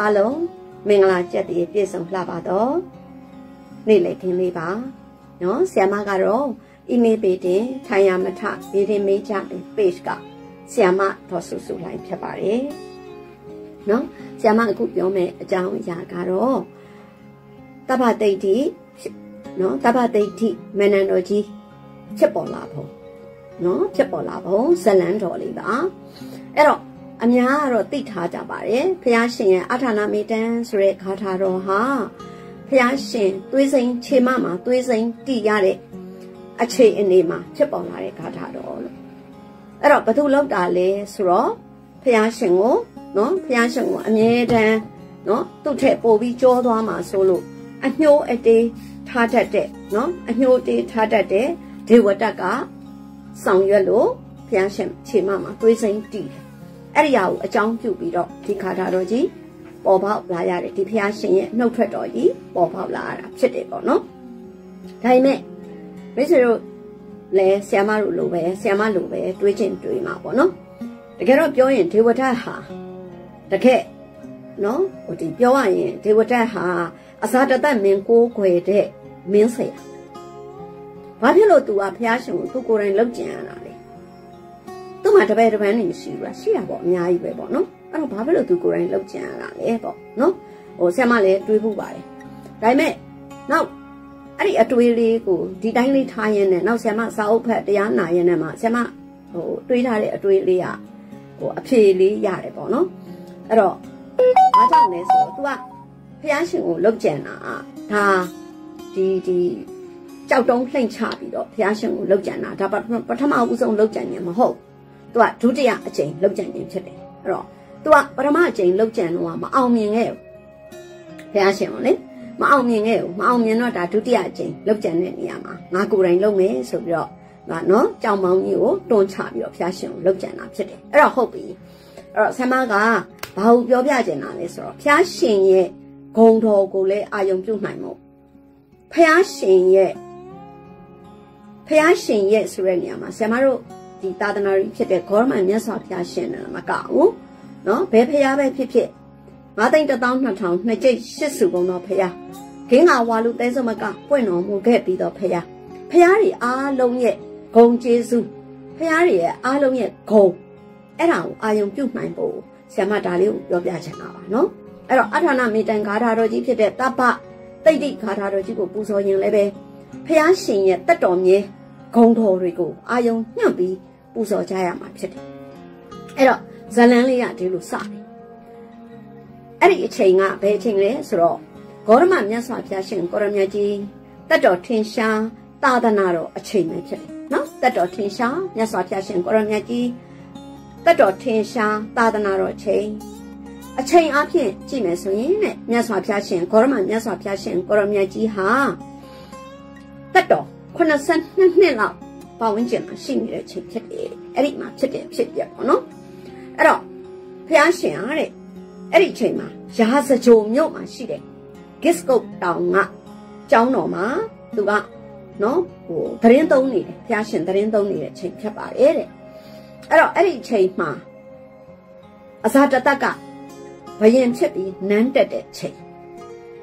အားလုံးမင်္ဂလာကြက်တည်ပြည့်စုံလှပါတော့နေ့လည်ခင်းလေးပါနော်ဆ iam မကတော့အီးမေးလ်ပေးတင်ထိုင်ရမထဗီဒီမေးကြတဲ့ page ကဆ iam မဒေါ်စုစုလိုင်းဖြစ်ပါတယ်နော်ဆ iam မအခုပြောမယ့်အကြောင်းအရာကတော့တပ္ပတိတ်တိနော်တပ္ပတိတ်တိမနန္တော်ကြီးဖြစ်ပေါ်လာဖို့နော်ဖြစ်ပေါ်လာဖို့ဇလန်းတော်လေးပါအဲ့တော့ အများကတော့သိထားကြပါတယ်ဖះရှင်ရဲ့အာထာနာမေတံဆိုတဲ့ဂါထာတော်ဟာဖះရှင်သွေးစိမ်ခြေမမှာသွေးစိမ်တည်ရတဲ့အခြေအနေမှာဖြစ်ပေါ်လာတဲ့ဂါထာတော်လို့အဲ့တော့ဘသူလောက်တာလဲဆိုတော့ဖះရှင်ကိုနော်ဖះရှင်ကိုအမြဲတမ်းနော်သူ့ထက်ပိုပြီးကြောသွားမှာဆိုလို့အညှိုးအတေးထားတတ်တဲ့နော်အညှိုးတေးထားတတ်တဲ့ဒေဝတက်ကဆောင်ရွက်လို့ဖះရှင်ခြေမမှာသွေးစိမ်တည်တယ် အဲ့ဒီအရာကိုအကြောင်းပြုပြီးတော့ဒီခါထာတော်ကြီးပေါ်ပေါက်လာရတယ်ဒီဖះရှင်ရဲ့နှုတ်ထွက်တော်ကြီးပေါ်ပေါက်လာရတာဖြစ်တယ်ပေါ့နော်ဒါပေမဲ့မိတ်ဆွေတို့လည်းဆ iam တို့လိုပဲဆ iam လိုပဲတွေးချင်တွေးမှာပေါ့နော်တကယ်တော့ပြောရင်ဒေဝဒတ်ဟာတကယ်နော်ဟိုဒီပြောရရင်ဒေဝဒတ်ဟာအစာတသက်မင်းကိုးခွေတဲ့မင်းဆရာဘာဖြစ်လို့ तू ကဖះရှင်ကိုသူကိုယ်တိုင်လောက်ကျင်ရတာလဲ သူ့မှာတပည့်တပန်းနေမရှိဘူးလားရှိတာပေါ့အများကြီးပဲပေါ့နော်အဲ့တော့ဘာဖြစ်လို့သူကိုယ်တိုင်လောက်ကြံရတာလဲပေါ့နော်ဟိုဆရာမလည်းတွေးဖို့ပါတယ်ဒါပေမဲ့နောက်အဲ့ဒီအတွေးလေးကိုဒီတိုင်းလေးထားရင်းနဲ့နောက်ဆရာမစာအုပ်ဖတ်တရားနာရင်းနဲ့မှဆရာမဟိုတွေးထားတဲ့အတွေးလေးကဟိုအဖြေလေးရတယ်ပေါ့နော်အဲ့တော့ဘာကြောင့်လဲဆိုတော့ तू ကဖះရှင်ကိုလောက်ကြံတာဒါဒီဒီကြောက်တုံးလှိမ့်ချပြီးတော့ဘုရားရှင်ကိုလောက်ကြံတာဒါပထမဦးဆုံးလောက်ကြံရင်မဟုတ် သူကဒုတိယအကြိမ်လောက်ကြံခြင်းဖြစ်တယ်အဲ့တော့သူကပထမအကြိမ်လောက်ကြံတော့မအောင်မြင်ခဲ့ဘူးဘုရားရှင်ကလေမအောင်မြင်ခဲ့ဘူးမအောင်မြင်တော့ဒါဒုတိယအကြိမ်လောက်ကြံတဲ့နေရာမှာငါကိုယ်တိုင်လုပ်မယ်ဆိုပြီးတော့ငါနော်ကြောင်မောင်းကြီးကိုတွန်းချပြီးတော့ဘုရားရှင်ကိုလောက်ကြံတာဖြစ်တယ်အဲ့တော့ဟုတ်ပြီအဲ့တော့ဆမကဘာကိုပြောပြချင်တာလဲဆိုတော့ဘုရားရှင်ရဲ့ဂုံတော်ကိုလည်းအာယုံပြုတ်နိုင်မို့ဘုရားရှင်ရဲ့ဘုရားရှင်ရဲ့ဆိုတဲ့နေရာမှာဆရာမတို့ ဒီသာသနာကြီးဖြစ်တဲ့ဂေါရမန်မြတ်စွာဘုရားရှင်နဲ့မကဘူးနော်ဘယ်ဖရားပဲဖြစ်ဖြစ်ငါသိန်း12000နှစ်ကျိတ်ရှစ်စုကုန်သောဖရားဂင်းငါဝါလူသဲစမကပွင့်တော်မူခဲ့ပြီးသောဖရားဖရားတွေအားလုံးရဲ့ဂုံကျေးဇူးဖရားတွေရဲ့အားလုံးရဲ့ဂုံအဲ့ဒါကိုအာယုံပြုတ်နိုင်ဖို့ဆရာမဒါလေးကိုပြောပြချင်တာပါနော်အဲ့တော့အထာဏမေတ္တန်ဂါထာတော်ကြီးဖြစ်တဲ့တပ္ပတိတ်တိဂါထာတော်ကြီးကိုပူဇော်ရင်လည်းပဲဖះရှင်ရဲ့တတ်တော်မြဲ ဂုံတော်တွေကိုအာယုံညှပ်ပြီးပူဇော်ကြရမှာဖြစ်တယ်အဲ့တော့ဇလန်းလေးကဒီလိုစတယ်အဲ့ဒီအချိန်ကဘယ်အချိန်လဲဆိုတော့ဂေါရမမြတ်စွာဘုရားရှင်ကိုရမြတ်ကြီးတက်တော်ထင်ရှားသာသနာတော်အချိန်ပဲဖြစ်တယ်နော်တက်တော်ထင်ရှားမြတ်စွာဘုရားရှင်ကိုရမြတ်ကြီးတက်တော်ထင်ရှားသာသနာတော်အချိန်အချိန်အဖြစ်ကြည့်မယ်ဆိုရင်တဲ့မြတ်စွာဘုရားရှင်ဂေါရမမြတ်စွာဘုရားရှင်ကိုရမြတ်ကြီးဟာတက်တော် 82နှစ်လောက်ပတ်ဝန်းကျင်မှာရှိနေတဲ့ချိန်ဖြစ်တယ်အဲ့ဒီမှာဖြစ်တယ်ဖြစ်ပြပေါ့နော်အဲ့တော့ဖះရှင်အားတဲ့အဲ့ဒီချိန်မှာရာဇကြိုမြို့မှာရှိတဲ့ Giscope တောင်ကကျောင်းတော်မှာသူကနော်ဟိုသတင်းသုံးနေတယ်ဖះရှင်သတင်းသုံးနေတဲ့ချိန်ဖြစ်ပါတယ်တဲ့အဲ့တော့အဲ့ဒီချိန်မှာအဇာတတကဘယင်ဖြစ်ပြီးနန်းတက်တဲ့ချိန်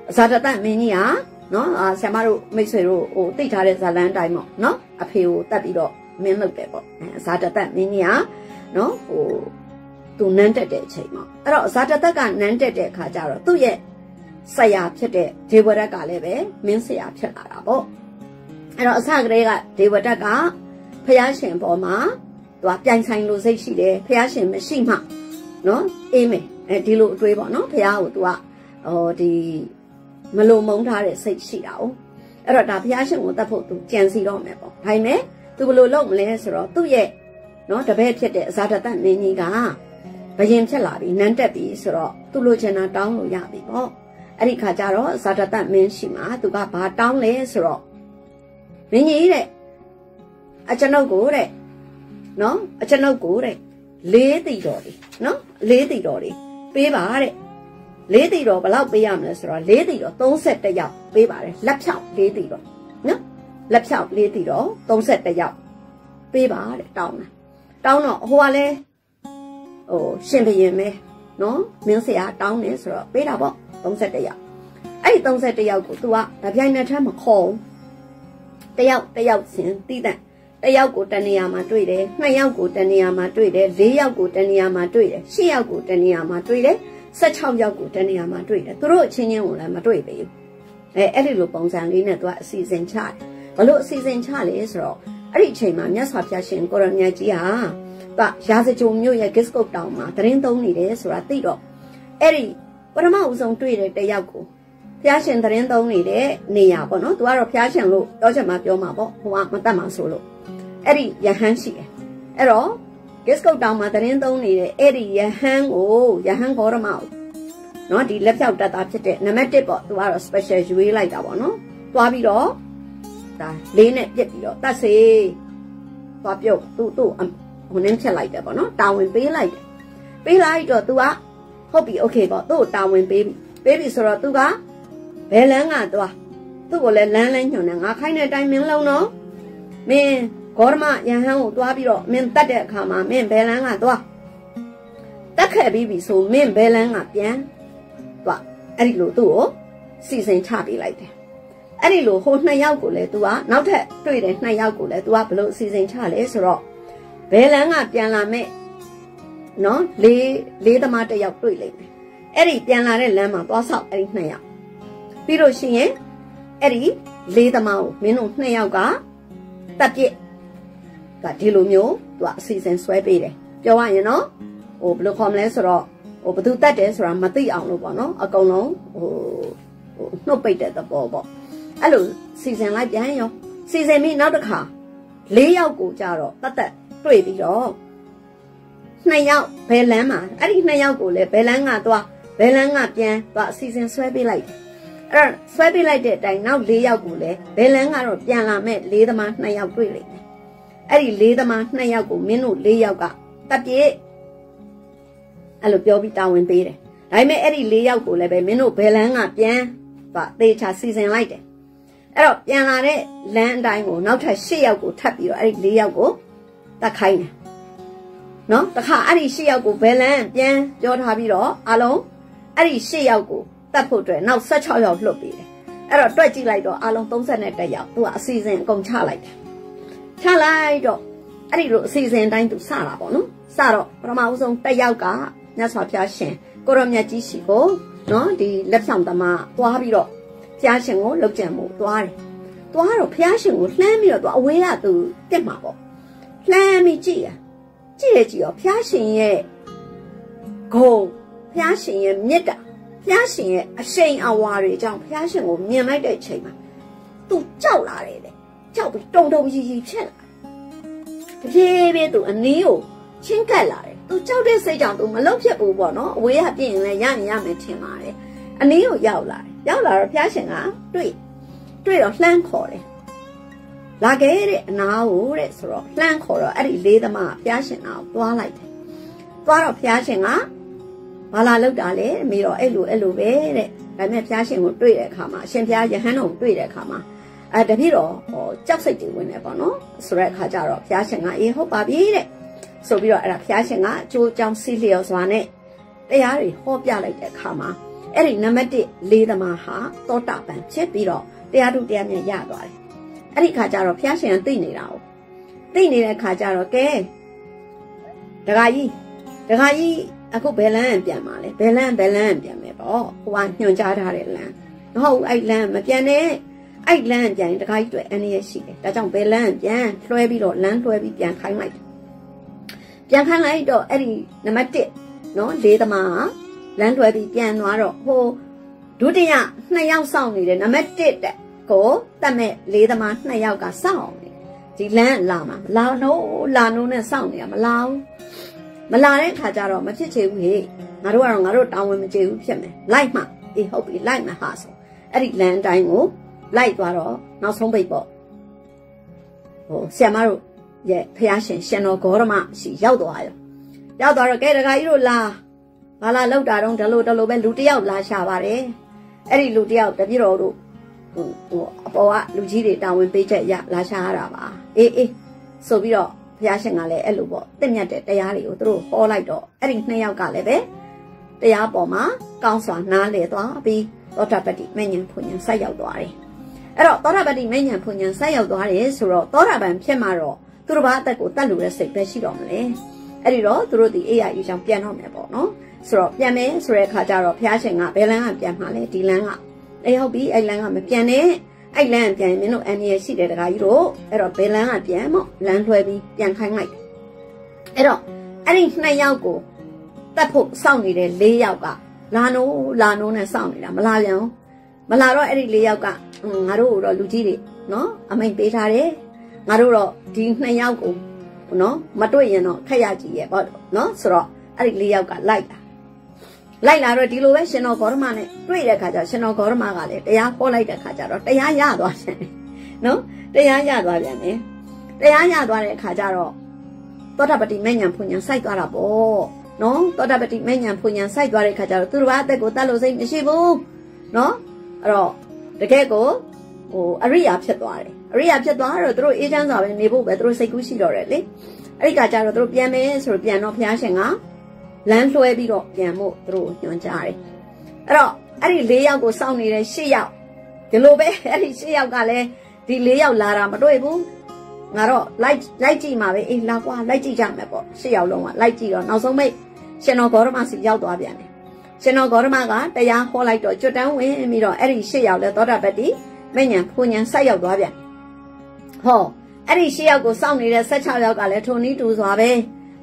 အဇာတတမင်းကြီးဟာ နော်အာဆရာမတို့မိတ်ဆွေတို့ဟိုသိထားတဲ့ဇာလန်းတိုင်းပေါ့နော်အဖေကိုတတ်ပြီးတော့မင်းလုပ်တယ်ပေါ့အဲဇာတတက်မင်းကြီးဟာနော်ဟိုသူနန်းတက်တဲ့အချိန်မှာအဲ့တော့ဇာတတက်ကနန်းတက်တဲ့အခါကျတော့သူ့ရဲ့ဆရာဖြစ်တဲ့ဒေဝရက်ကလည်းပဲမင်းဆရာဖြစ်လာတာပေါ့အဲ့တော့အစကတည်းကဒေဝရက်ကဖះရှင်ပေါ်မှာသူကပြိုင်ဆိုင်လို့စိတ်ရှိတယ်ဖះရှင်မရှိမှနော်အေးမယ်အဲဒီလိုအတွေးပေါ့နော်ဖះကိုသူကဟိုဒီ မလုံမုန်းထားတဲ့စိတ်ရှိတာ哦အဲ့တော့ဒါဘုရားရှင်ကိုတတ်ဖို့သူကြံစီတော့မယ်ပေါ့ဒါပေမဲ့သူဘယ်လိုလုပ်မလဲဆိုတော့သူ့ရဲ့နော်တပည့်ဖြစ်တဲ့အဇာတတမင်းကြီးကဘယင်ဖြစ်လာပြီနန်းတက်ပြီဆိုတော့သူ့လိုချင်တာတောင်းလို့ရပြီပေါ့အဲ့ဒီခါကျတော့ဇာတတမင်းရှိမှာသူကဘာတောင်းလဲဆိုတော့မင်းကြီးတဲ့အကျွန်ုပ်ကိုတဲ့နော်အကျွန်ုပ်ကိုတဲ့လေးတီတော်လေးနော်လေးတီတော်လေးပေးပါတဲ့ လေးတီတော်ဘယ်လောက်ပေးရမလဲဆိုတော့လေးတီတော်31ယောက်ပေးပါတယ်လက်ဖြောက်လေးတီတော်နော်လက်ဖြောက်လေးတီတော်31ယောက်ပေးပါတဲ့တောင်းတာတောင်းတော့ဟိုကလည်းဟိုရှင်ဘရင်ပဲနော်မင်းဆရာတောင်းတယ်ဆိုတော့ပေးတာပေါ့31ယောက်အဲ့ဒီ31ယောက်ကို तू ကဗပြိုင်နဲ့ထမ်းမခေါ်တယောက်တယောက်စဉ်တည်တဲ့တယောက်ကိုတနေရာမှာတွေ့တယ်နှစ်ယောက်ကိုတနေရာမှာတွေ့တယ်လေးယောက်ကိုတနေရာမှာတွေ့တယ်ရှစ်ယောက်ကိုတနေရာမှာတွေ့တယ် 16ယောက်ကိုတနေရာမှာတွေ့တယ်သူတို့အချင်းချင်းကိုလည်းမတွေ့ပေဘူးအဲအဲ့ဒီလိုပုံစံလေးနဲ့သူကအစီအစဉ်ချတယ်ဘလို့အစီအစဉ်ချလဲဆိုတော့အဲ့ဒီအချိန်မှာမြတ်စွာဘုရားရှင်ကိုရမြတ်ကြီးဟာသူရာဇကြုံမြို့ရဲ့ gift scope တောင်မှာသတင်းသုံးနေတယ်ဆိုတာသိတော့အဲ့ဒီပထမဦးဆုံးတွေ့တဲ့တယောက်ကိုဖျားရှင်သတင်းသုံးနေတဲ့နေရာပေါ့နော်။ तू ကတော့ဖျားရှင်လို့ပြောချင်မှပြောမှာပေါ့။ဟိုကမတတ်မှဆိုလို့အဲ့ဒီယဟန်ရှိတယ်။အဲ့တော့ ဂစ်ကုတ်တောင်မှာသတင်းသုံးနေတဲ့အဲ့ဒီယဟန်ကိုယဟန်ဂေါရမကိုနော်ဒီလက်ဖြောက်တက်တာဖြစ်တဲ့နံပါတ်1ပေါ့သူကတော့ special ရွေးလိုက်တာပေါ့နော်သွားပြီးတော့ဒါလေးနဲ့ပြက်ပြီးတော့တတ်စေသွားပြုတ်သူ့သူ့ဟိုနင်းဖြက်လိုက်တယ်ပေါ့နော်တာဝန်ပေးလိုက်တယ်ပေးလိုက်တော့ तू ကဟုတ်ပြီ okay ပေါ့သူ့တာဝန်ပေးပေးပြီဆိုတော့ तू ကဘယ်လန်းကသွားသူ့ကိုလည်းလမ်းလန်းညွှန်တယ်ငါခိုင်းတဲ့အတိုင်းမင်းလုံးတော့မင်း ဂေါရမယဟန်ကိုသွားပြီးတော့မင်းတတ်တဲ့အခါမှာမင်းဘယ်လန်းကသွားတက်ခဲ့ပြီးပြီဆိုမင်းဘယ်လန်းကပြန်သွားအဲ့ဒီလိုသူ့ကိုစီစဉ်ချပေးလိုက်တယ်အဲ့ဒီလိုဟိုနှစ်ယောက်ကိုလည်း तू ကနောက်ထပ်တွေ့တယ်နှစ်ယောက်ကိုလည်း तू ကဘလို့အစီအစဉ်ချလဲဆိုတော့ဘယ်လန်းကပြန်လာမဲ့နော်လေးလေးသမားတစ်ယောက်တွေ့လိမ့်မယ်အဲ့ဒီပြန်လာတဲ့လမ်းမှာသွားဆောက်အဲ့ဒီနှစ်ယောက်ပြီးလို့ရှိရင်အဲ့ဒီလေးသမားကိုမင်းတို့နှစ်ယောက်ကတက်ပြစ် ကဒီလိုမျိုးသူကအစီအစဉ်ဆွဲပေးတယ်ပြောရရင်နော်ဟိုဘယ်လိုခေါ်မလဲဆိုတော့ဟိုဘသူတက်တယ်ဆိုတာမသိအောင်လို့ပေါ့နော်အကုန်လုံးဟိုဟိုနှုတ်ပိတ်တဲ့သဘောပေါ့အဲ့လိုစီစဉ်လိုက်ပြန်ရောစီစဉ်ပြီးနောက်တစ်ခါ၄ယောက်ကိုကြတော့တတ်တက်တွေ့ပြီးတော့နှစ်ယောက်ဘယ်လန်းမှာအဲ့ဒီနှစ်ယောက်ကိုလည်းဘယ်လန်းကသွားဘယ်လန်းကပြန်သွားအစီအစဉ်ဆွဲပေးလိုက်တယ်အဲ့တော့ဆွဲပေးလိုက်တဲ့အတိုင်းနောက်၄ယောက်ကိုလည်းဘယ်လန်းကတော့ပြန်လာမဲ့၄သမားနှစ်ယောက်တွေ့လိမ့်မယ် အဲ့ဒီ၄သမားနှစ်ယောက်ကိုမင်းတို့၄ယောက်ကတပ်ပြည့်အဲ့လိုပြောပြီးတာဝန်ပေးတယ်ဒါပေမဲ့အဲ့ဒီ၄ယောက်ကိုလည်းပဲမင်းတို့ဘယ်လန်းကပြန်သွားသေချာစီစဉ်လိုက်တယ်အဲ့တော့ပြန်လာတဲ့လမ်းအတိုင်းကိုနောက်ထပ်၈ယောက်ကိုထပ်ပြီးတော့အဲ့ဒီ၄ယောက်ကိုတတ်ခိုင်းတယ်နော်တခါအဲ့ဒီ၈ယောက်ကိုဘယ်လန်းပြန်ပြောထားပြီးတော့အလုံးအဲ့ဒီ၈ယောက်ကိုတတ်ဖို့အတွက်နောက်16ယောက်လွတ်ပေးတယ်အဲ့တော့တွက်ကြည့်လိုက်တော့အလုံး31ယောက်သူကအစီအစဉ်အကုန်ချလိုက်တယ် ချလိုက်တော့အဲ့ဒီလိုအစီအစဉ်တိုင်းသူစတာပေါ့နော်စတော့ပထမဦးဆုံးတစ်ယောက်ကမြတ်စွာဘုရားရှင်ကိုရမြတ်ကြီးရှိကိုနော်ဒီလက်ဆောင်သမားသွားပြီးတော့ဘုရားရှင်ကိုလောက်ကြံမှုသွားတယ်သွားတော့ဘုရားရှင်ကိုလှမ်းပြီးတော့သူအဝေးကသူတက်မှာပေါ့လှမ်းပြီးကြည့်ရကြည့်ရကြည့်ရောဘုရားရှင်ရဲ့ဂုံဘုရားရှင်ရဲ့မေတ္တာဘုရားရှင်ရဲ့အရှိန်အဝါတွေကြောင့်ဘုရားရှင်ကိုမြင်လိုက်တဲ့အချိန်မှာသူကြောက်လာတယ်တဲ့ ကြောက်ပြီးတုံတုံကြီးကြီးဖြစ်လာတယ်တဖြည်းဖြည်းသူအနည်းကိုချင်းကပ်လာတယ်သူကြောက်တဲ့စိတ်ကြောင့်သူမလောက်ဖြစ်ဘူးပေါ့နော်အဝေးကပြင်ရင်လည်းရရင်ရမယ်ထင်ပါတယ်အနည်းကိုရောက်လာတယ်ရောက်လာတော့ဘုရားရှင်ကတွေ့တွေ့တော့လှမ်းခေါ်တယ်လာခဲ့တဲ့အနာကိုတဲ့ဆိုတော့လှမ်းခေါ်တော့အဲ့ဒီလေးသမားဘုရားရှင်နာကိုသွားလိုက်တယ်သွားတော့ဘုရားရှင်ကဘာလာလောက်တာလဲမေတော့အဲ့လိုအဲ့လိုပဲတဲ့ဒါပေမဲ့ဘုရားရှင်ကိုတွေ့တဲ့အခါမှာအရှင်ဘုရားယဟန်တော်ကိုတွေ့တဲ့အခါမှာ အဲတပြည့်တော့ဟောကြောက်စိတ်တွေဝင်နေပေါ့နော်ဆိုတဲ့အခါကျတော့ဘုရားရှင်ကအေးဟုတ်ပါပြီတဲ့ဆိုပြီးတော့အဲ့ဒါဘုရားရှင်ကအကျိုးအကြောင်းစီလျော်စွာနဲ့တရားတွေဟောပြလိုက်တဲ့အခါမှာအဲ့ဒီနံပါတ်1လေးသမားဟာသောတာပန်ဖြစ်ပြီးတော့တရားထုတရားမြတ်ရသွားတယ်အဲ့ဒီခါကျတော့ဘုရားရှင်ကသိနေတာ哦သိနေတဲ့ခါကျတော့ကဲဒကာကြီးဒကာကြီးအခုဘယ်လန်းပြန်มาလဲဘယ်လန်းဘယ်လန်းပြန်မယ်ပေါ့ဟိုကညွှန်ကြားထားတဲ့လမ်းမဟုတ်အဲ့လမ်းမပြန်နဲ့ အဲ့လမ်းပြန်ရင်ဒကာကြီးတွေ့အနည်းရရှိတယ်ဒါကြောင့်ဘယ်လန်းပြန်လွှဲပြီးတော့လမ်းလွှဲပြီးပြန်ခိုင်းလိုက်ပြန်ခိုင်းလိုက်တော့အဲ့ဒီနံပါတ်1နော်လေးသမားလမ်းလွှဲပြီးပြန်သွားတော့ဟိုဒုတိယနှစ်ယောက်စောင့်နေတဲ့နံပါတ်1တဲ့ကိုတတ်မဲ့လေးသမားနှစ်ယောက်ကစောင့်နေဒီလမ်းလာမှာလာနိုးလာနိုးနဲ့စောင့်နေတာမလာဘူးမလာတဲ့ခါကျတော့မဖြစ်ချေဘူးဟေ့ငါတို့ကတော့ငါတို့တောင်းဝင်မကျေဘူးဖြစ်မယ်လိုက်မှအေးဟုတ်ပြီလိုက်မှဟာဆိုအဲ့ဒီလမ်းတိုင်းကို လိုက်သွားတော့နောက်ဆုံးပိတ်ပေါ့ဟိုဆ iam မတို့ရဲ့ဖះရှင်ရှင်တော်ဂေါရမရှိရောက်သွားရောရောက်သွားတော့ကဲဒကာကြီးတို့လာဘာလာလောက်တာတော့ဒလိုဒလိုပဲလူတယောက်လာရှာပါတယ်အဲ့ဒီလူတယောက်တပြည့်တော်တို့ဟိုဟိုအပေါ်ကလူကြီးတွေတာဝန်ပေးချက်ရလာရှာရတာပါအေးအေးဆိုပြီးတော့ဘုရားရှင်ကလည်းအဲ့လိုပေါ့တင့်မြတ်တဲ့တရားတွေကိုသူတို့ဟောလိုက်တော့အဲ့ဒီနှစ်ယောက်ကလည်းပဲတရားပေါ်မှာကောင်းစွာနားလည်သွားပြီးသောတာပတ္တိမဉ္ဇဉ်ဖွဉ္ဇဉ်ဆက်ရောက်သွားတယ် အဲ့တော့သောတာပတ္တိမဉ္ဇဉ်ဖွဉ္ဇဉ်ဆက်ရောက်သွားတယ်ဆိုတော့သောတာပန်ဖြစ်မှာတော့သူတို့ဘာအသက်ကိုတတ်လို့တဲ့စိတ်ပဲရှိတော့မလဲအဲ့ဒီတော့သူတို့ဒီအေးရယူချောင်းပြန်တော့မယ်ပေါ့နော်ဆိုတော့ပြန်မယ်ဆိုတဲ့အခါကျတော့ဘုရားရှင်ကဘယ်လန်းကပြန်မှာလဲဒီလန်းကအေးဟုတ်ပြီအဲ့လန်းကမပြန်နဲ့အဲ့လန်းပြန်ရင်မင်းတို့အန်ရရှိတယ်တခါကြီးတို့အဲ့တော့ဘယ်လန်းကပြန်မို့လန်းလွှဲပြီးပြန်ခိုင်းလိုက်အဲ့တော့အဲ့ဒီနှစ်ယောက်ကိုတတ်ဖို့စောင့်နေတဲ့၄ယောက်ကလာနိုးလာနိုးနဲ့စောင့်နေတာမလာပြန်ဘူး မလာတော့အဲ့ဒီ၄ယောက်ကငါတို့တော့လူကြီးတွေနော်အမိန်ပေးထားတယ်ငါတို့တော့ဒီနှစ်ယောက်ကိုနော်မတွေ့ရင်တော့ခက်ရကြည့်ရဲ့ပေါ့နော်ဆိုတော့အဲ့ဒီ၄ယောက်ကလိုက်တာလိုက်လာတော့ဒီလိုပဲရှင်တော်ဂေါရမနဲ့တွေ့တဲ့ခါကျရှင်တော်ဂေါရမကလည်းတရားဟောလိုက်တဲ့ခါကျတော့တရားရသွားပြန်တယ်နော်တရားရသွားပြန်တယ်တရားရသွားတဲ့ခါကျတော့သောတာပတိမဉ္ဇဉ်ဖွညာစိုက်သွားတာပေါ့နော်သောတာပတိမဉ္ဇဉ်ဖွညာစိုက်သွားတဲ့ခါကျတော့သူတို့ဘာအသက်ကိုတတ်လို့စိတ်မရှိဘူးနော် အဲ့တော့တကယ်ကိုဟိုအရိယာဖြစ်သွားတယ်အရိယာဖြစ်သွားတော့သူတို့အေးချမ်းစွာပဲနေဖို့ပဲသူတို့စိတ်ကူးရှိတော့တယ်လေအဲ့ဒီကကြတော့သူတို့ပြန်မယ်ဆိုတော့ပြန်တော့ဘုရားရှင်ကလမ်းလွှဲပြီးတော့ပြန်ဖို့သူတို့ညွှန်ကြားတယ်အဲ့တော့အဲ့ဒီ၄ယောက်ကိုစောင့်နေတဲ့၈ယောက်ဒီလိုပဲအဲ့ဒီ၈ယောက်ကလည်းဒီ၄ယောက်လာတာမတွေ့ဘူးငါတော့လိုက်လိုက်ကြည့်မှာပဲအေးလာကွာလိုက်ကြည့်ကြမယ်ပေါ့၈ယောက်လုံးကလိုက်ကြည့်တော့နောက်ဆုံးမိတ်ရှင်တော်ဂေါရမစီရောက်သွားပြန်တယ် ရှင်တော်ဂေါရမကတရားဟောလိုက်တော့ကျွတ်တန်းဝင်ပြီးတော့အဲ့ဒီ၈ယောက်လည်းသောတာပတ္တိမညံဖူညံဆက်ရောက်သွားပြန်ဟောအဲ့ဒီ၈ယောက်ကိုစောင့်နေတဲ့16ယောက်ကလည်းထုံနီးတူစွာပဲ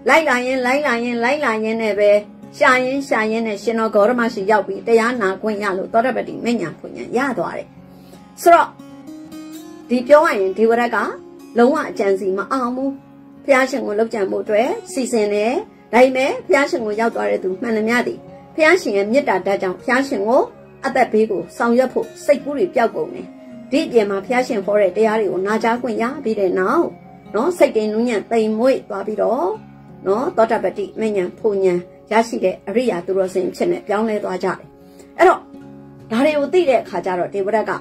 လိုက်လာရင်လိုက်လာရင်လိုက်လာရင်နဲ့ပဲရှာရင်ရှာရင်နဲ့ရှင်တော်ဂေါရမရှိရောက်ပြီးတရားနာခွင့်ရလို့သောတပတိမညာဖွညာရသွားတယ်ဆိုတော့ဒီပြောရရင်ဒီဝရက်ကလုံးဝအကြံစီမအောင်ဘူးဖះရှင်ကိုလောက်ကြံဖို့အတွက်စီစဉ်တယ်ဒါပေမဲ့ဖះရှင်ကိုရောက်သွားတဲ့သူမှန်တယ်များသည် ဖះရှင်ရဲ့မေတ္တာဓာတ်ကြောင့်ဖះရှင်ကိုအသက်ဘေးကိုဆောင်ရွက်ဖို့စိတ်ကူးတွေပျောက်ကုန်တယ်ဒီအပြင်မှာဖះရှင်ဟောတဲ့တရားတွေကိုနာကြားခွင့်ရပြီးတဲ့နောက်နော်စိတ်တင်နူးညံ့တိမ်မွေ့သွားပြီးတော့နော်သောတာပတိမဉ္ဇဉ်ဖူဉ္ဇဉ်ရရှိတဲ့အရိယာသူတော်စင်ဖြစ်နေပြောင်းလဲသွားကြတယ်အဲ့တော့ဒါတွေကိုသိတဲ့အခါကျတော့ဒေဝရတ်က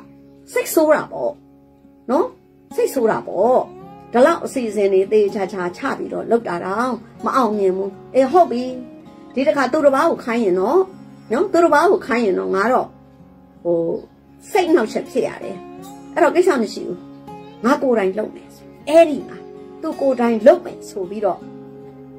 စိတ်ဆိုးတာပေါ့နော်စိတ်ဆိုးတာပေါ့ဒါလောက်အစီအစဉ်တွေသေချာချာချပြီးတော့လောက်တာတော့မအောင်မြင်ဘူးအေးဟုတ်ပြီ ဒီတစ်ခါသူတစ်ပါးကိုခိုင်းရင်တော့နော်သူတစ်ပါးကိုခိုင်းရင်တော့ငါတော့ဟိုစိတ်နှောက်ချက်ဖြစ်ရတယ်အဲ့တော့ကိစ္စမရှိဘူးငါကိုယ်တိုင်လုပ်မယ်အဲ့ဒီမှာသူကိုယ်တိုင်လုပ်မယ်ဆိုပြီးတော့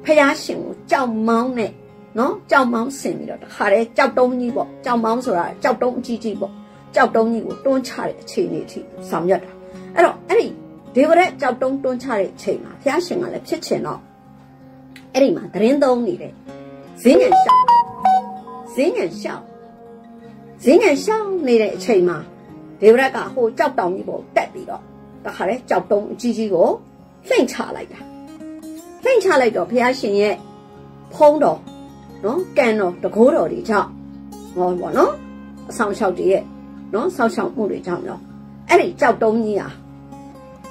ဖះရှင်ကိုကြောက်မောင်းနဲ့နော်ကြောက်မောင်းဆင်ပြီးတော့တခါတည်းကြောက်တုံးကြီးပေါ့ကြောက်မောင်းဆိုတာကြောက်တုံးအကြီးကြီးပေါ့ကြောက်တုံးကြီးကိုတွန်းချတဲ့အခြေအနေအထိဆောင်ရွက်တာအဲ့တော့အဲ့ဒီဒေဝရက်ကြောက်တုံးတွန်းချတဲ့အချိန်မှာဖះရှင်ကလည်းဖြစ်ချင်တော့အဲ့ဒီမှာသတင်းသုံးနေတဲ့ ဈဉ္ဉံလျှောက်ဈဉ္ဉံလျှောက်ဈဉ္ဉံလျှောက်နေတဲ့အချိန်မှာဒေဝရက်ကဟိုကြောက်တောင်ကြီးပေါ်တက်ပြီးတော့တခါတည်းကြောက်တုံးအကြီးကြီးကိုလှိမ့်ချလိုက်တာလှိမ့်ချလိုက်တော့ဘုရားရှင်ရဲ့ဖုံးတော်နော်ကန်တော်တကိုးတော်တွေကြောင့်ဟောပေါ့နော်အဆောင်လျှောက်တွေရဲ့နော်ဆောက်ရှောက်မှုတွေကြောင့်ရောအဲ့ဒီကြောက်တုံးကြီးဟာ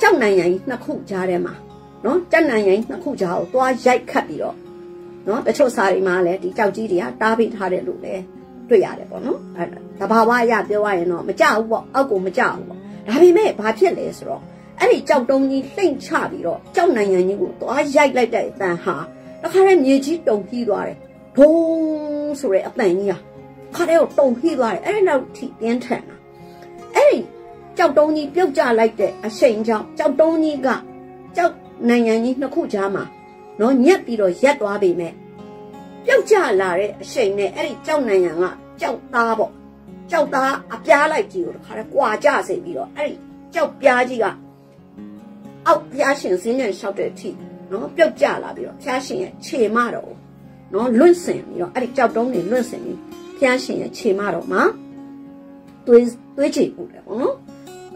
ကြောက်နိုင်ရင်နှစ်ခုကြားထဲမှာနော်ကြောက်နိုင်ရင်နှစ်ခုကြားကိုသွားရိုက်ခတ်ပြီးတော့ နော်တချို့စာတွေမှာလည်းဒီကြောက်ကြီးတွေကတားပိထားတယ်လို့လည်းတွေ့ရတယ်ပေါ့နော်အဲတဘာဝအရပြောရရင်တော့မကြောက်ဘူးပေါ့အောက်ကိုမကြောက်ဘူးပေါ့ဒါပေမဲ့ဘာဖြစ်လဲဆိုတော့အဲ့ဒီကြောက်တုံးကြီးလှိမ့်ချပြီးတော့ကြောက်နိုင်ငံကြီးကိုသွားရိုက်လိုက်တဲ့အတန်ဟာတခါတည်းမြေကြီးတုံပြီးသွားတယ်ဘုံဆိုတဲ့အတန်ကြီးဟာခါတည်းကိုတုံပြီးသွားတယ်အဲ့ဒီနောက်ထိပြင်းထန်တာအဲ့ဒီကြောက်တုံးကြီးပြုတ်ကျလိုက်တဲ့အချိန်ကြောင့်ကြောက်တုံးကြီးကကြောက်နိုင်ငံကြီးနှစ်ခုကြားမှာ နော်ညက်ပြီးတော့ရက်သွားပြီမဲ့ပြုတ်ကျလာတဲ့အချိန်နဲ့အဲ့ဒီကြောက်နိုင်ငံကကြောက်သားပေါ့ကြောက်သားအပြားလိုက်ကြီးကိုတခါတည်းကွာကြစေပြီးတော့အဲ့ဒီကြောက်ပြားကြီးကအောက်ဘုရားရှင်စင်းညံလျှောက်တဲ့အထိနော်ပြုတ်ကျလာပြီးတော့ဘုရားရှင်ရဲ့ခြေမတော်နော်လွင့်စင်ပြီးတော့အဲ့ဒီကြောက်တုံးတွေလွင့်စင်ပြီးဘုရားရှင်ရဲ့ခြေမတော်မှာသွေးသွေးချေပူတယ်ပေါ့နော်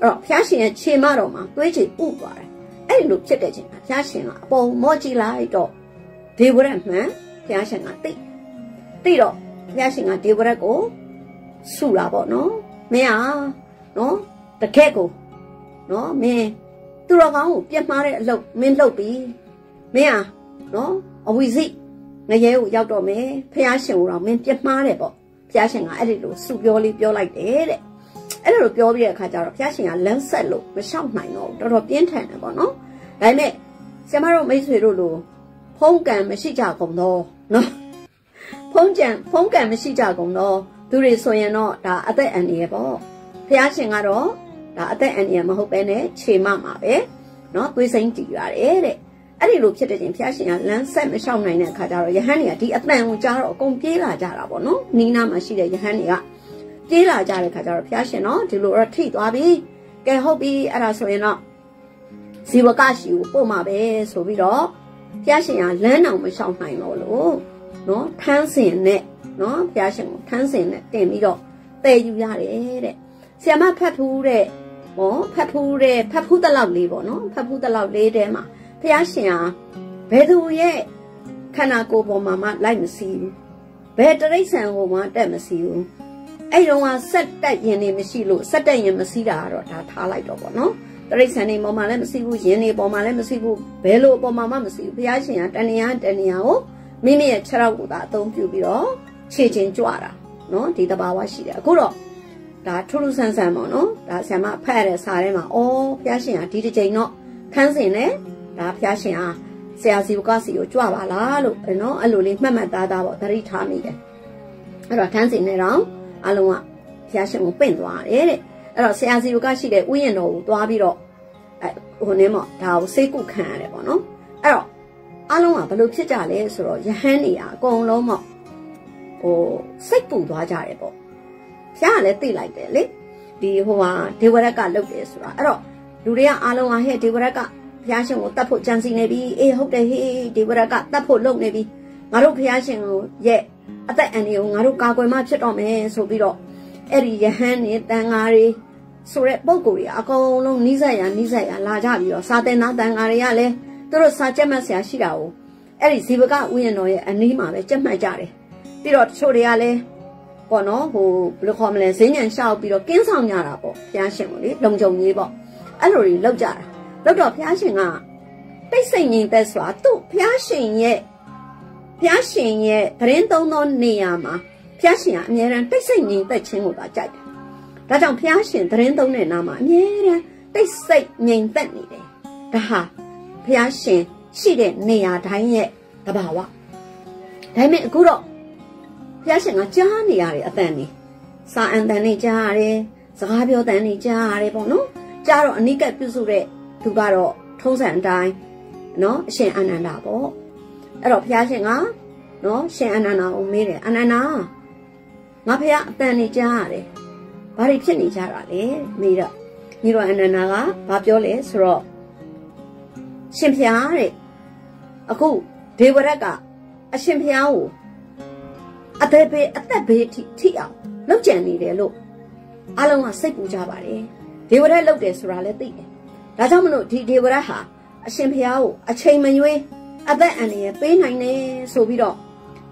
အဲ့တော့ဘုရားရှင်ရဲ့ခြေမတော်မှာသွေးချေပူသွားတယ် အဲ့လိုဖြစ်တဲ့ချိန်မှာဘုရားရှင်ကအပေါ်မော့ကြည့်လိုက်တော့ဒေဝရတ်မှန်ဘုရားရှင်ကသိသိတော့ဘုရားရှင်ကဒေဝရတ်ကိုဆုလာပေါ့နော်မင်းဟာနော်တကက်ကိုနော်မင်းသူတော်ကောင်းကိုပြတ်မှားတဲ့အလုပ်မင်းလုပ်ပြီမင်းဟာနော်အဝိဇိငရဲကိုရောက်တော့မယ်ဖះရှင်ကိုတော့မင်းပြတ်မှားတယ်ပေါ့ဖះရှင်ကအဲ့ဒီလိုစုပြောလေးပြောလိုက်တယ်တဲ့ အဲ့လိုပြောပြတဲ့အခါကျတော့ဘုရားရှင်ကလမ်းဆက်လို့မလျှောက်နိုင်တော့ဘူးတော်တော်ပြင်းထန်တယ်ပေါ့နော်ဒါပေမဲ့ဆရာမတို့မိတ်ဆွေတို့လိုဖုံးကံမရှိကြကုန်တော့နော်ဖုံးကြံဖုံးကံမရှိကြကုန်တော့သူတွေဆိုရင်တော့ဒါအသက်အန္တရာယ်ပေါ့ဘုရားရှင်ကတော့ဒါအသက်အန္တရာယ်မဟုတ်ပဲနဲ့ခြေမမှာပဲနော်သွေးစိမ့်တည်ရတယ်တဲ့အဲ့ဒီလိုဖြစ်တဲ့ချင်းဘုရားရှင်ကလမ်းဆက်မလျှောက်နိုင်တဲ့အခါကျတော့ယဟန်တွေကဒီအတန်ကိုကြားတော့အကုန်ပြေးလာကြတာပေါ့နော်နီးနားမှာရှိတဲ့ယဟန်တွေက ပြေးလာကြတဲ့ခါကျတော့ဖះရှင်တော့ဒီလိုတော့ထိသွားပြီကဲဟုတ်ပြီအဲ့ဒါဆိုရင်တော့ဇီဝကရှိကိုပို့မှာပဲဆိုပြီးတော့ဖះရှင်ကလမ်းအောင်မလျှောက်နိုင်တော့လို့နော်ထန်းစင်နဲ့နော်ဖះရှင်ကိုထန်းစင်နဲ့တင်ပြီးတော့တည်ယူရတယ်တဲ့ဆီယမဖတ်ဖူးတဲ့ဟောဖတ်ဖူးတဲ့ဖတ်ဖူးတလောက်လေးပေါ့နော်ဖတ်ဖူးတလောက်လေးတဲမှာဖះရှင်ဟာဘယ်သူရဲ့ခန္ဓာကိုယ်ပေါ်မှာမှလိုက်မစီဘူးဘယ်တရိษံကိုမှတက်မစီဘူး အဲ့တော့ကဆက်တက်ရင်နေမရှိလို့ဆက်တက်ရင်မစီတာကတော့ဒါထားလိုက်တော့ပေါ့နော်တရိษံနေပေါ်မှာလည်းမစီဘူးရင်နေပေါ်မှာလည်းမစီဘူးဘယ်လိုပေါ်မှာမှမစီဘူးဘုရားရှင်ကတဏှာတဏှာကိုမိမိရဲ့ခြေထောက်ကိုသာအသုံးပြုပြီးတော့ခြေချင်းကြွတာနော်ဒီတဘာဝရှိတယ်အခုတော့ဒါထူးထူးဆန်းဆန်းပေါ့နော်ဒါဆရာမဖတ်ရတဲ့စာထဲမှာအော်ဘုရားရှင်ကဒီတစ်ချိန်တော့ခန်းစင်နဲ့ဒါဘုရားရှင်ဟာဆရာစီကစီကိုကြွပါလားလို့နော်အဲ့လိုလေးမှတ်မှတ်သားသားပေါ့သတိထားမိတယ်အဲ့တော့ခန်းစင်နဲ့တော့ အလုံးကဘုရားရှင်ကိုပင့်သွားတယ်တဲ့အဲ့တော့ဆရာစီကရှိတဲ့ဥယျာဉ်တော်ကိုသွားပြီးတော့အဲဟိုနည်းမော့ဒါကိုစိတ်ကုခံရတယ်ပေါ့နော်အဲ့တော့အလုံးကဘယ်လိုဖြစ်ကြလဲဆိုတော့ယဟန်နေရအကုန်လုံးမော့ဟိုစိတ်ပူသွားကြတယ်ပေါ့ဖျားကလည်းသိလိုက်တယ်လေဒီဟိုဟာဒေဝရက်ကလုတ်တယ်ဆိုတာအဲ့တော့လူတွေကအားလုံးကဟဲ့ဒေဝရက်ကဘုရားရှင်ကိုတတ်ဖို့ကြံစီနေပြီအေးဟုတ်တယ်ဟေးဒေဝရက်ကတတ်ဖို့လုပ်နေပြီ ငါတို့ဘုရားရှင်ကိုရဲ့အသက်အန္တရာယ်ကိုငါတို့ကာကွယ်မှဖြစ်တော့မယ်ဆိုပြီးတော့အဲ့ဒီယဟန်နဲ့တန်ဃာတွေဆိုတဲ့ပုံကိုယ်တွေအကုန်လုံးနီးစပ်ရနီးစပ်ရလာကြပြီးတော့စာတင်သားတန်ဃာတွေကလည်းသူတို့စာကြက်မှတ်ဆရာရှိတာကိုအဲ့ဒီဇီဝကဥယျာဉ်တော်ရဲ့အနီးမှာပဲကြက်မှတ်ကြတယ်ပြီးတော့တချို့တွေကလည်းပေါ့နော်ဟိုဘယ်လိုခေါ်မလဲဈဉ္ဉံလျှောက်ပြီးတော့ကင်းဆောင်ကြတာပေါ့ဘုရားရှင်ကိုလေလုံခြုံရေးပေါ့အဲ့လိုတွေလောက်ကြတာလောက်တော့ဘုရားရှင်ကတိတ်ဆိတ်ငြိမ်သက်စွာသူ့ဘုရားရှင်ရဲ့ ဘုရားရှင်ရဲ့သတင်းသုံးသောနေရာမှာဘုရားရှင်ကအမြဲတမ်းတိတ်ဆိတ်ငြိမ်သက်ခြင်းကိုသာကြိုက်တယ်ဒါကြောင့်ဘုရားရှင်သတင်းသုံးတဲ့နာမှာအမြဲတမ်းတိတ်ဆိတ်ငြိမ်သက်နေတယ်ဒါဟာဘုရားရှင်ရှိတဲ့နေရာတိုင်းရဲ့တဘာဝဒါပေမဲ့အခုတော့ဘုရားရှင်ကကြားနေရတယ်အတန်နေစာအန်တန်နေကြားရတယ်စကားပြောတန်နေကြားရတယ်ပေါ့နော်ကြားတော့အနိကပြုစုတဲ့သူကတော့ထုံးစံအတိုင်းနော်အရှင်အာနန္ဒာပေါ့ အဲ့တော့ဘုရားရှင်ကနော်ရှင်အာနန္ဒာကိုမေးတယ်အာနန္ဒာငါဘုရားအတန်နေကြားရတယ်ဘာတွေဖြစ်နေကြတာလဲမေးတော့ညီတော်အာနန္ဒာကဘာပြောလဲဆိုတော့ရှင်ဘုရားတဲ့အခုဒေဝရက်ကအရှင်ဘုရားကိုအသက်ဘေးအသက်ဘေးထိထိအောင်လောက်ကြံနေတယ်လို့အားလုံးကစိတ်ပူကြပါတယ်ဒေဝရက်လောက်တယ်ဆိုတာလည်းသိတယ်ဒါကြောင့်မလို့ဒီဒေဝရက်ဟာအရှင်ဘုရားကိုအချိန်မရွေး အသက်အန္တရာယ်ပေးနိုင်တယ်ဆိုပြီးတော့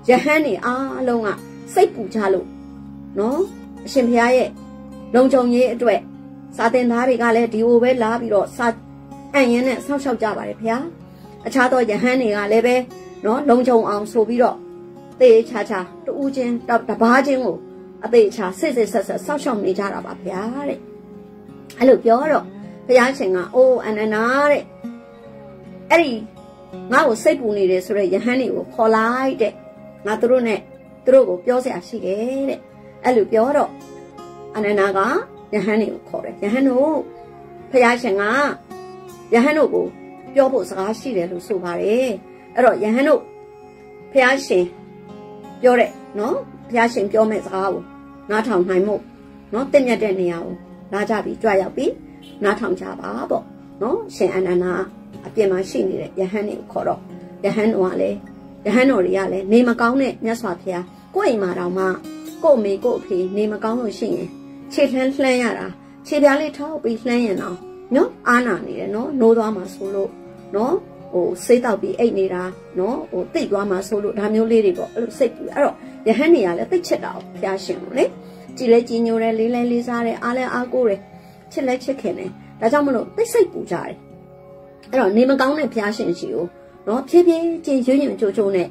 ယဟန်နေအားလုံးကစိတ်ပူကြလို့နော်အရှင်ဘုရားရဲ့လုံခြုံရေးအတွက်စာတင်သားတွေကလည်းဒီဟိုပဲလာပြီးတော့စာအံ့ရင်နဲ့ဆောက်ရှောက်ကြပါတယ်ဘုရားအခြားသောယဟန်တွေကလည်းပဲနော်လုံခြုံအောင်ဆိုပြီးတော့သေချာချာတူးချင်းတပားချင်းကိုအသေးချာစစ်စစ်ဆက်ဆက်စောက်ရှောက်နေကြတာပါဗျာတဲ့အဲ့လိုပြောတော့ဘုရားရှင်ကအိုးအနန္နာတဲ့အဲ့ဒီ ငါ့ကိုစိတ်ပူနေတယ်ဆိုတော့ယဟန်တွေကိုခေါ်လိုက်တဲ့ငါတို့နဲ့သူတို့ကိုပြောစရာရှိတယ်တဲ့အဲ့လိုပြောတော့အနန္နာကယဟန်တွေကိုခေါ်တယ်ယဟန်တို့ဘုရားရှင်ကယဟန်တို့ကိုပြောဖို့စကားရှိတယ်လို့ဆိုပါတယ်အဲ့တော့ယဟန်တို့ဖះရှင်ပြောတဲ့နော်ဖះရှင်ပြောမဲ့စကားကိုနားထောင်နိုင်မှုနော်တင့်မြတ်တဲ့နေရာကိုလာကြပြီးကြွရောက်ပြီးနားထောင်ကြပါပေါ့နော်ရှင်အနန္နာအ ပြင်မှာရှိနေတဲ့ယဟန်တွေကိုခေါ်တော့ယဟန်တော်ကလည်းယဟန်တော်တွေကလည်းနေမကောင်းတဲ့မြတ်စွာဘုရားကိုယ့်အိမ်မှာတော့မှကို့မေကို့အဖေနေမကောင်းလို့ရှိရင်ခြေလှမ်းလှမ်းရတာခြေပြားလေးထောက်ပြီးလှမ်းရင်တော့နော်အာနာနေတယ်နော်နိုးသွားမှာဆိုလို့နော်ဟိုစိတ်တောက်ပြီးအိတ်နေတာနော်ဟိုတိတ်သွားမှာဆိုလို့ဒါမျိုးလေးတွေပေါ့အဲ့လိုစိတ်ပူအဲ့တော့ယဟန်နေရလဲတိတ်ချစ်တာဖျားရှင်လို့လေကြည်လဲကြည်ညိုတယ်လေးလဲလေးစားတယ်အားလဲအားကိုးတယ်ချစ်လဲချစ်ခင်တယ်ဒါကြောင့်မလို့တိတ်စိတ်ပူကြတယ် အဲ့တော့နေမကောင်းတဲ့ဖျားရှင်ရှိကိုနော်ဖြည်းဖြည်းချင်းရွရွချိုချိုနဲ့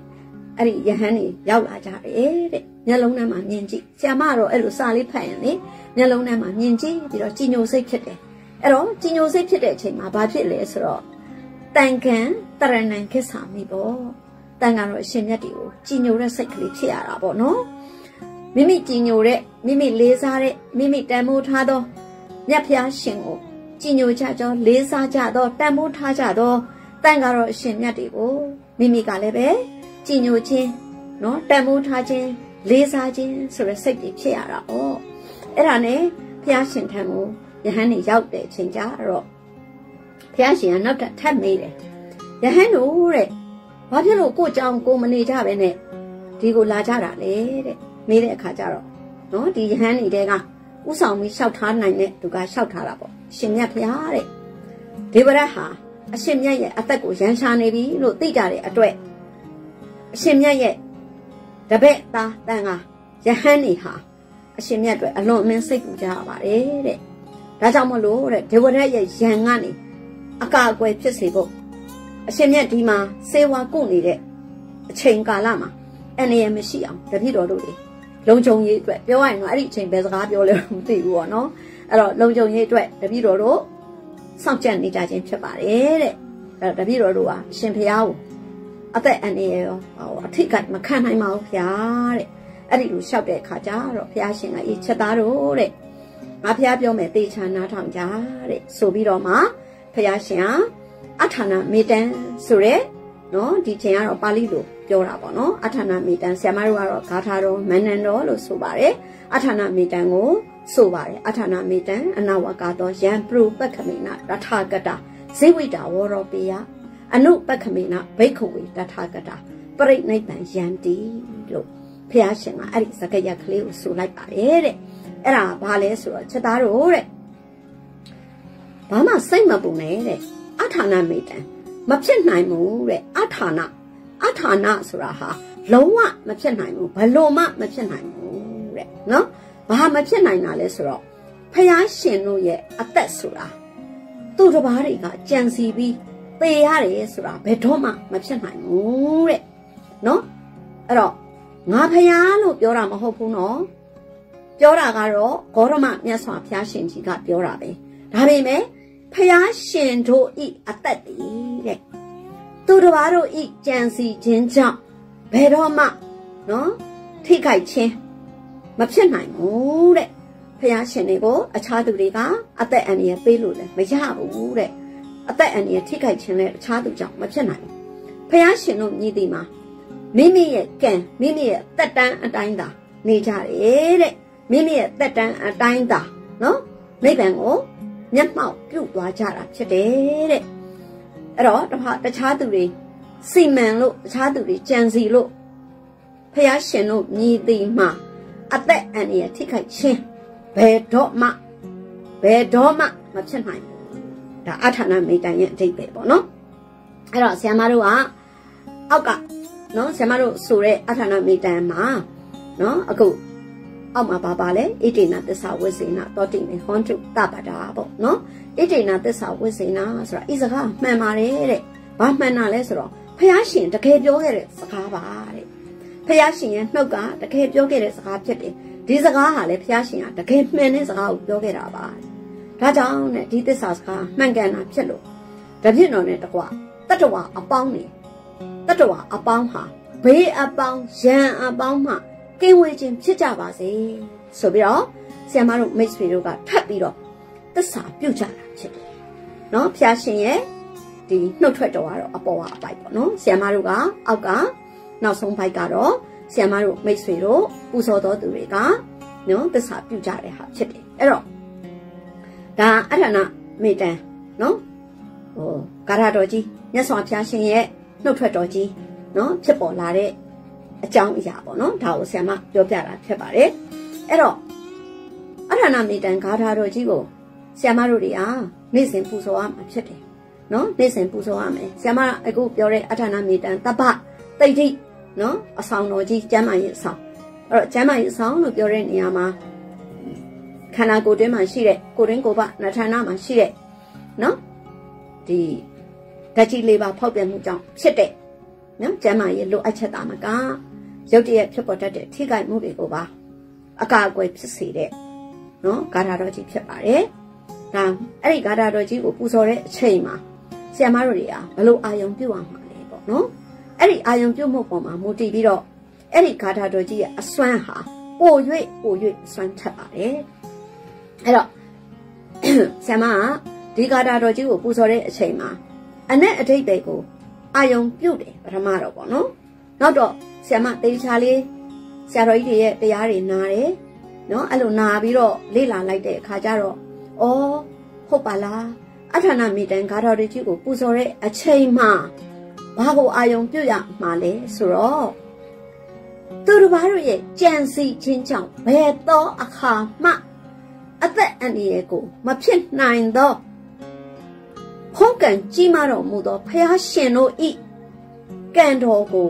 အဲ့ဒီယဟန်နေရောက်လာကြတယ်တဲ့မျက်လုံးထဲမှာမြင်ကြည့်ဆရာမတော့အဲ့လိုစာလေးဖတ်ရင်လေမျက်လုံးထဲမှာမြင်ကြည့်ပြီးတော့ကြည်ညိုစိတ်ဖြစ်တယ်အဲ့တော့ကြည်ညိုစိတ်ဖြစ်တဲ့အချိန်မှာဘာဖြစ်လဲဆိုတော့တန်ခံတရဏံခစ္ဆာမိပေါ့တန်ကတော့အရှင်မြတ်တွေကိုကြည်ညိုတဲ့စိတ်ကလေးဖြစ်ရတာပေါ့နော်မိမိကြည်ညိုတဲ့မိမိလေးစားတဲ့မိမိတန်ဖိုးထားသောမြတ်ဖျားရှင်ကို ကြည်ညိုကြကြောလေးစားကြသောတန်ဖိုးထားကြသောတန်ကတော့အရှင်မြတ်တွေကိုမိမိကလည်းပဲကြည်ညိုခြင်းနော်တန်ဖိုးထားခြင်းလေးစားခြင်းဆိုတဲ့စိတ်တွေဖြစ်ရတာ哦အဲ့ဒါနဲ့ဖျားရှင်ထံကိုယဟန်နေရောက်တဲ့အချိန်ကျတော့ဖျားရှင်ကနောက်ထပ်ထပ်မေးတယ်ယဟန်တို့တဲ့ဘာဖြစ်လို့ကိုကြောင်ကိုမနေကြပဲနဲ့ဒီကိုလာကြတာလေတဲ့မေးတဲ့အခါကျတော့နော်ဒီယဟန်နေတဲ့ကဥဆောင်ပြီးလျှောက်ထားနိုင်တဲ့သူကလျှောက်ထားတာပေါ့ ရှင်မြတ်ဖျားတဲ့ဒေဝရတ်ဟာအရှင်မြတ်ရဲ့အသက်ကိုရန်ရှာနေပြီလို့သိကြတဲ့အတွက်အရှင်မြတ်ရဲ့တပည့်သားတန်ကယဟန်နေဟာအရှင်မြတ်အတွက်အလွန်အမင်းစိတ်ပူကြရပါတယ်တဲ့ဒါကြောင့်မလို့တဲ့ဒေဝရတ်ရဲ့ယံကနေအကာအကွယ်ဖြစ်စေဖို့အရှင်မြတ်ဒီမှာစေဝါကုနေတဲ့အချိန်ကာလမှာအနေရမရှိအောင်တပည့်တော်တို့တွေလုံခြုံရေးအတွက်ပြောရရင်တော့အဲ့ဒီအချိန်ဘယ်စကားပြောလဲမသိဘူးပေါ့နော် အဲ့တော့လုံခြုံရေးအတွက်တပည့်တော်တို့စောင့်ကြံ့နေကြခြင်းဖြစ်ပါတယ်တဲ့အဲ့တော့တပည့်တော်တို့ကအရှင်ဖျားကိုအသက်အန္တရာယ်ရောဟိုအထိတ်ကမခံနိုင်ပါဘူးဖျားတဲ့အဲ့ဒီလိုလျှောက်တဲ့အခါကျတော့ဖျားရှင်ကအေးချက်သားတို့တဲ့ငါဖျားပြောမယ်တေချာနားထောင်ကြတဲ့ဆိုပြီးတော့မှဖျားရှင်ကအထာဏမေတံဆိုရဲနော်ဒီချိန်ကတော့ပါဠိလိုပြောတာပေါ့နော်အထာဏမေတံဆရာမတို့ကတော့ဂါထာတော်မန္နန်တော်လို့ဆိုပါတယ်အထာဏမေတံကို ဆိုပါတယ်အထာဏမေတံအနဝကတော်ယံပရုပက္ခမေနရထကတဇိဝိတာဝရောပေယအနုပက္ခမေနဘိက္ခဝေတထကတပရိနိဗ္ဗာန်ယံတိလို့ဖះရှင်ကအဲ့ဒီစကားရက်ကလေးကိုဆိုလိုက်ပါတယ်တဲ့အဲ့ဒါဘာလဲဆိုတော့ချက်သားတို့တဲ့ဘာမှစိတ်မပူနဲ့တဲ့အထာဏမေတံမဖြစ်နိုင်ဘူးတဲ့အထာဏအထာဏဆိုတာဟာလုံးဝမဖြစ်နိုင်ဘူးဘလို့မှမဖြစ်နိုင်ဘူးတဲ့နော် ဘာမဖြစ်နိုင်တာလဲဆိုတော့ဖះရှင်တို့ရဲ့အသက်ဆိုတာသူ့တပားတွေကကြံစီပြီးသေရတယ်ဆိုတာဘယ်တော့မှမဖြစ်နိုင်ဘူးတဲ့နော်အဲ့တော့ငါဖះလို့ပြောတာမဟုတ်ဘူးနော်ပြောတာကတော့ဂေါရမမြတ်စွာဘုရားရှင်ကြီးကပြောတာပဲဒါပေမဲ့ဖះရှင်တို့ဤအသက်တည်တဲ့သူတစ်ပါးတို့ဤကြံစီခြင်းကြောင့်ဘယ်တော့မှနော်ထိခိုက်ခြင်း မဖြစ်နိုင်ဘူးတဲ့ဖះရှင်တွေကိုအခြားသူတွေကအသက်အန္တရာယ်ပေးလို့လည်းမရဘူးတဲ့အသက်အန္တရာယ်ထိခိုက်ခြင်းလည်းအခြားသူကြောင့်မဖြစ်နိုင်ဘူးဖះရှင်တို့ညီတီမှာမိမိရဲ့ကံမိမိရဲ့တက်တန်းအတိုင်းသာနေကြတယ်တဲ့မိမိရဲ့တက်တန်းအတိုင်းသာနော်နိဗ္ဗာန်ကိုမျက်မှောက်ပြုတ်သွားကြတာဖြစ်တယ်တဲ့အဲ့တော့တခါတခြားသူတွေစီမံလို့တခြားသူတွေကြံစီလို့ဖះရှင်တို့မြည်သည်မှာ အသက်အန္တရာယ်ထိခိုက်ခြင်းဘယ်တော့မှဘယ်တော့မှမဖြစ်နိုင်ဘူးဒါအထာဏမိတန်ရဲ့အဓိပ္ပာယ်ပေါ့နော်အဲ့တော့ဆရာမတို့ကအောက်ကနော်ဆရာမတို့ဆိုတဲ့အထာဏမိတန်မှာနော်အခုအောက်မှာပါပါလဲဣတိနာသစ္စာဝိစေနာတောတိမေဟွန်တုတပတာပေါ့နော်ဣတိနာသစ္စာဝိစေနာဆိုတာဤစကားမှန်ပါတယ်တဲ့ဘာမှန်တာလဲဆိုတော့ဖះရှင်တကယ်ပြောခဲ့တဲ့စကားပါတဲ့ ဖះရှင်ရဲ့နှုတ်ကတကယ်ပြောခဲ့တဲ့စကားဖြစ်တယ်ဒီစကားဟာလေဖះရှင်ကတကယ်မှန်တဲ့စကားကိုပြောခဲ့တာပါဒါကြောင့်နဲ့ဒီသစ္စာစကားမှန်ကန်တာဖြစ်လို့တပြည့်တော်နဲ့တကွတတ္တဝါအပေါင်းနေတတ္တဝါအပေါင်းဟာဘေးအပေါင်းရန်အပေါင်းမှကင်းဝေးခြင်းဖြစ်ကြပါစေဆိုပြီးတော့ဆရာမတို့မိတ်ဆွေတို့ကထပ်ပြီးတော့သစ္စာပြုတ်ကြတာဖြစ်တယ်เนาะဖျားရှင်ရဲ့ဒီနှုတ်ထွက်တော်ကတော့အပေါ်ကအပိုက်ပေါ့နော်ဆရာမတို့ကအောက်က နောက်ဆုံးပိုက်ကတော့ဆရာမတို့မိတ်ဆွေတို့ပူဇော်တော်သူတွေကနော်သစ္စာပြုတ်ကြတဲ့ဟာဖြစ်တယ်အဲ့တော့ဒါအထဏမေတ္တန်နော်ဟိုကာရတော်ကြီးမြတ်စွာဘုရားရှင်ရဲ့နှုတ်ထွက်တော်ကြီးနော်ဖြစ်ပေါ်လာတဲ့အကြောင်းအရာပေါ့နော်ဒါကိုဆရာမပြောပြတာဖြစ်ပါတယ်အဲ့တော့အထာဏမေတ္တန်ဂါထာတော်ကြီးကိုဆရာမတို့တွေအားနေ့စဉ်ပူဇော်ရမှာဖြစ်တယ်နော်နေ့စဉ်ပူဇော်ရမယ်ဆရာမအခုပြောတဲ့အထာဏမေတ္တန်တပ္ပတိတ်တိ နော်အဆောင်တော်ကြီးကျမ်းမာရေးအဆောင်အဲ့တော့ကျမ်းမာရေးအဆောင်လို့ပြောတဲ့နေရာမှာခန္ဓာကိုယ်တွင်းမှာရှိတဲ့ကိုယ်တွင်းကိုယ်ပနထာနာမှာရှိတဲ့နော်ဒီဓာတ်ကြီးလေးပါဖောက်ပြန်မှုကြောင့်ဖြစ်တဲ့နော်ကျမ်းမာရေးလိုအပ်ချက်တာမကရုပ်တရက်ဖြစ်ပေါ်တတ်တဲ့ထိခိုက်မှုတွေကိုပါအကာအကွယ်ဖြစ်စေတဲ့နော်ဂါထာတော်ကြီးဖြစ်ပါတယ်။ဒါအဲ့ဒီဂါထာတော်ကြီးကိုပူဇော်တဲ့အချိန်မှာဆရာမတို့တွေကဘလို့အာယုံပြုတ်အောင်မှာလဲပေါ့နော်။ အဲ့ဒီအာယုံပြုတ်မှုပေါ်မှာမူတည်ပြီးတော့အဲ့ဒီဂါထာတော်ကြီးရဲ့အစွမ်းဟာပို၍ပို၍စွမ်းထက်ပါတယ်အဲ့တော့ဆရာမကဒီဂါထာတော်ကြီးကိုပူဇော်တဲ့အချိန်မှာအ내အထိတ်တွေကိုအာယုံပြုတ်တယ်ပထမတော့ပေါ့နော်နောက်တော့ဆရာမတေချာလေးဆရာတော်ကြီးတွေရဲ့တရားတွေနားတယ်နော်အဲ့လိုနာပြီးတော့လေ့လာလိုက်တဲ့အခါကျတော့ဩဟုတ်ပါလားအထာဏမိတန်ဂါထာတော်ကြီးကိုပူဇော်တဲ့အချိန်မှာ ဘာကိုအာယုံပြုတ်ရမှာလဲဆိုတော့သူတို့ဘာတို့ရဲ့ကြံစီခြင်းကြောင့်ဘယ်တော့အခါမှအသက်အန္တရာယ်ကိုမဖြစ်နိုင်သောဖုံးကံကြီးမားတော်မူသောဖះရှင်တို့ဤကံတော်ကို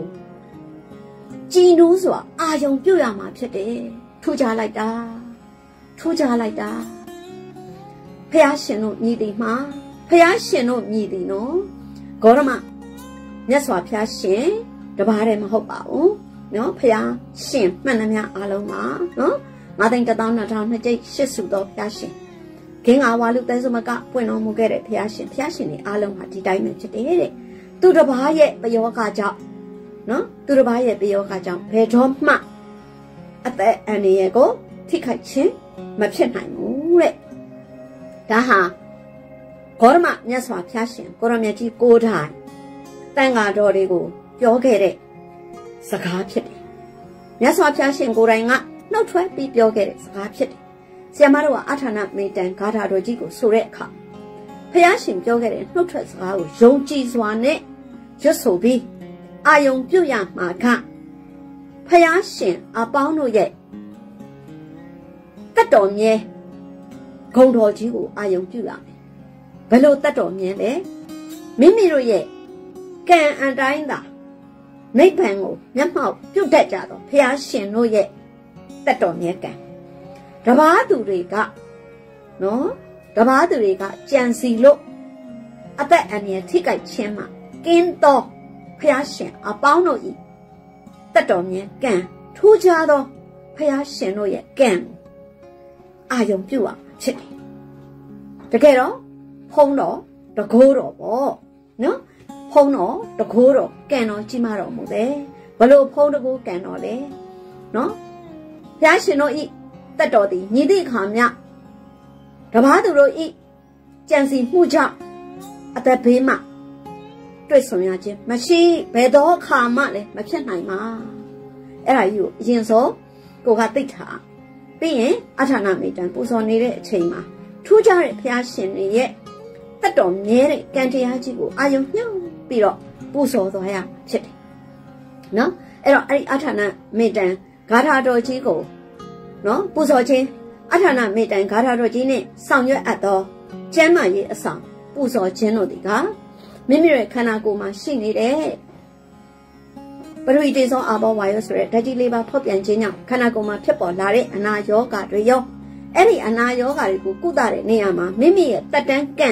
ကြည်နူးစွာအာယုံပြုတ်ရမှာဖြစ်တယ်ထူကြလိုက်တာထူကြလိုက်တာဖះရှင်တို့မြည်သည်မှာဖះရှင်တို့မြည်သည်နော်ဂေါရမ မြတ်စွာဘုရားရှင်တပါးတည်းမဟုတ်ပါဘူးနော်ဖះရှင်မှန်သမျှအားလုံးပါနော်ငါသိန်းတစ်သောင်းနှစ်ထောင်နှစ်ကျိတ်ရှစ်စုသောဘုရားရှင်ဂင်းငါဝါလူတဲစမကပွင့်တော်မူခဲ့တဲ့ဘုရားရှင်ဘုရားရှင်တွေအားလုံးဟာဒီတိုင်းပဲဖြစ်တယ်တဲ့သူတပါးရဲ့ပယောဂကြောင့်နော်သူတပါးရဲ့ပယောဂကြောင့်ဘယ်တော့မှအသက်အန္တရာယ်ကိုထိခိုက်ခြင်းမဖြစ်နိုင်ဘူးတဲ့ဒါဟာဂေါရမမြတ်စွာဘုရားရှင်ကိုရမြတ်ကြီးကိုထိုင် တန်ဃာတော်တွေကိုပြောခဲ့တဲ့စကားဖြစ်တယ်မြတ်စွာဘုရားရှင်ကိုယ်တိုင်ကနှုတ်ထွက်ပြီးပြောခဲ့တဲ့စကားဖြစ်တယ်။ဆရာမတို့ကအထာဏမေတံဂါထာတော်ကြီးကိုဆိုတဲ့အခါဖះရှင်ပြောခဲ့တဲ့နှုတ်ထွက်စကားကိုယုံကြည်စွာနဲ့ရွတ်ဆိုပြီးအာယုံပြုတ်ရမှာကဖះရှင်အပေါင်းတို့ရဲ့တတ်တော်မြဲဂုံတော်ကြီးကိုအာယုံပြုရမယ်။ဘယ်လိုတတ်တော်မြဲလဲမိမိတို့ရဲ့ ကံအတိုင်းသာနိဗ္ဗာန်ကိုမျက်မှောက်ပြုတ်တတ်ကြတော့ဖះရှင်တို့ရဲ့တတ်တော်မြဲကံတပားသူတွေကနော်တပားသူတွေကကြံစီလို့အသက်အန္တရာယ်ထိခိုက်ခြင်းမှာကင်းတော်ဖះရှင်အပေါင်းတို့ဤတတ်တော်မြဲကံထူးခြားသောဖះရှင်တို့ရဲ့ကံအာယုံပြုတ်အောင်ဖြစ်တယ်တကယ်တော့ဖုံးတော့တကိုးတော်ပေါ့နော် ဖုံးတော့တကိုးတော်ကံတော်ကြီးမားတော်မူတယ်ဘလို့ဖုံးတကိုးကံတော်လဲနော်ဘုရားရှင်တို့ဤတက်တော်သည်ညီသည့်ခါမြတပားသူတို့ဤကြံစီမှုကြောင့်အသက်ဘေးမှတွေ့ဆုံရခြင်းမရှိဘယ်တော့ခါမှလည်းမဖြစ်နိုင်ပါအဲ့ဒါကြီးကိုအရင်ဆုံးကိုကသိထားပြီးရင်အထာဏမေတ္တံပူဇော်နေတဲ့အချိန်မှာထူးခြားတဲ့ဘုရားရှင်တွေရဲ့တက်တော်မြဲတဲ့ကံတရားကြီးကိုအာယုံညှို့ ပြီးတော့ပူဇော်သွားရဖြစ်တယ်နော်အဲ့တော့အဲ့ဒီအထာဏမေတ္တံဂါထာတော်ကြီးကိုနော်ပူဇော်ခြင်းအထာဏမေတ္တံဂါထာတော်ကြီးနဲ့ဆောင်ရွက်အပ်သောကျမ်းမာရေးအဆောင်ပူဇော်ခြင်းတို့ဒီကမိမိရဲ့ခန္ဓာကိုယ်မှာရှိနေတဲ့ပရိတေသောအာဘောဝါယောဆိုတဲ့ဓာတ်ကြီးလေးပါဖောက်ပြန်ခြင်းကြောင့်ခန္ဓာကိုယ်မှာဖြစ်ပေါ်လာတဲ့အနာရောဂါတွေရောအဲ့ဒီအနာရောဂါတွေကိုကုသတဲ့နေရာမှာမိမိရဲ့တက်တန်းကံ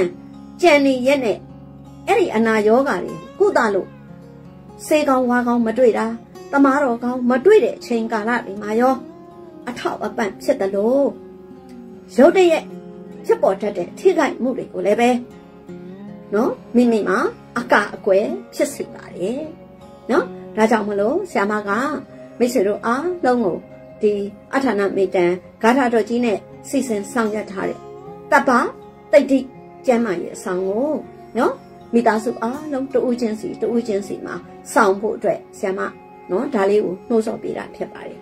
ကြံနေရက်နဲ့ အဲ့ဒီအနာရောဂါတွေကုသလို့စေကောင်းဝါကောင်းမတွေ့တာတမားတော်ကောင်းမတွေ့တဲ့အချိန်ကာလတွေမှာရောအထောက်အပံ့ဖြစ်တယ်လို့ရုတ်တရက်ဖြစ်ပေါ်တတ်တဲ့ထိခိုက်မှုတွေကိုလည်းပဲနော်မိမိမှာအကအကွယ်ဖြစ်စေပါတယ်နော်ဒါကြောင့်မလို့ဆ iam ကမိတ်ဆွေတို့အားလုံးကိုဒီအထာဏမေတံဂါထာတော်ကြီးနဲ့စီစဉ်ဆောင်ရွက်ထားတဲ့တပ်ပါတိတ်တိကျမ်းမာရေးအဆောင်ကိုနော် မိသားစုအားလုံးတူးချင်းစီတူးချင်းစီမှာဆောင်ဖို့အတွက်ဆ iam နော်ဒါလေးကိုနှိုးဆော်ပေးတာဖြစ်ပါတယ်